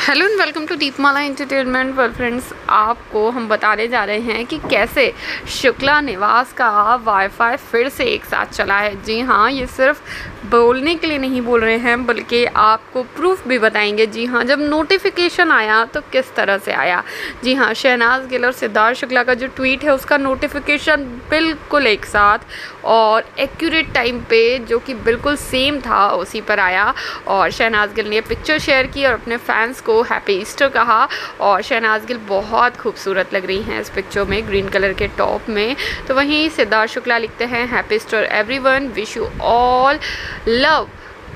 Hello and welcome to Deepmala entertainment. Well friends, आपको हम बताने जा रहे हैं कि कैसे शुक्ला निवास का वाईफाई फिर से एक साथ चला है। जी हाँ ये सिर्फ़ बोलने के लिए नहीं बोल रहे हैं, बल्कि आपको प्रूफ भी बताएँगे। जी हाँ जब नोटिफिकेशन आया तो किस तरह से आया? जी हाँ शहनाज गिल और सिद्धार्थ शुक्ला का जो ट्वीट है, उसका नोटिफिकेशन बिल्कुल एक साथ और एक्यूरेट टाइम पे जो कि बिल्कुल सेम था, उसी पर आया और शहनाज गिल ने पिक्चर शेयर की और अपने फैंस को हैप्पी ईस्टर कहा और शहनाज गिल बहुत खूबसूरत लग रही हैं इस पिक्चर में ग्रीन कलर के टॉप में। तो वहीं सिद्धार्थ शुक्ला लिखते हैं happy Easter everyone wish you all love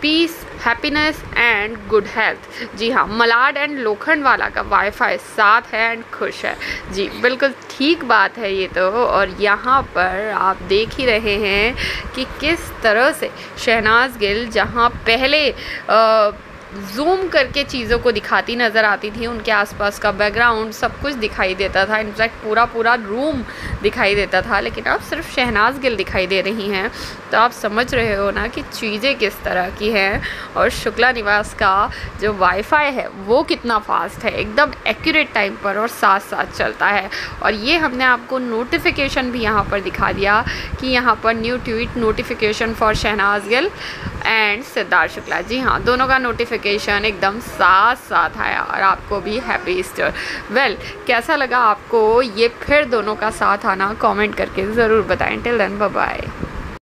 peace happiness and good health जी हाँ मलाड एंड लोखंड वाला का वाईफाई साथ है एंड खुश है। जी बिल्कुल ठीक बात है ये तो। और यहाँ पर आप देख ही रहे हैं कि किस तरह से शहनाज गिल जहाँ पहले आ, जूम करके चीज़ों को दिखाती नज़र आती थी, उनके आसपास का बैकग्राउंड सब कुछ दिखाई देता था। इनफैक्ट पूरा पूरा रूम दिखाई देता था, लेकिन अब सिर्फ़ शहनाज गिल दिखाई दे रही हैं। तो आप समझ रहे हो ना कि चीज़ें किस तरह की हैं और शुक्ला निवास का जो वाईफाई है, वो कितना फास्ट है, एकदम एक्यूरेट टाइम पर और साथ साथ चलता है। और ये हमने आपको नोटिफिकेशन भी यहाँ पर दिखा दिया कि यहाँ पर new tweet notification for Shehnaaz Gill and Siddharth Shukla. जी हाँ दोनों का नोटिफिकेशन एकदम साथ साथ आया और आपको भी हैप्पी ईस्टर। वेल, कैसा लगा आपको ये फिर दोनों का साथ आना कमेंट करके ज़रूर बताएँ। Till then bye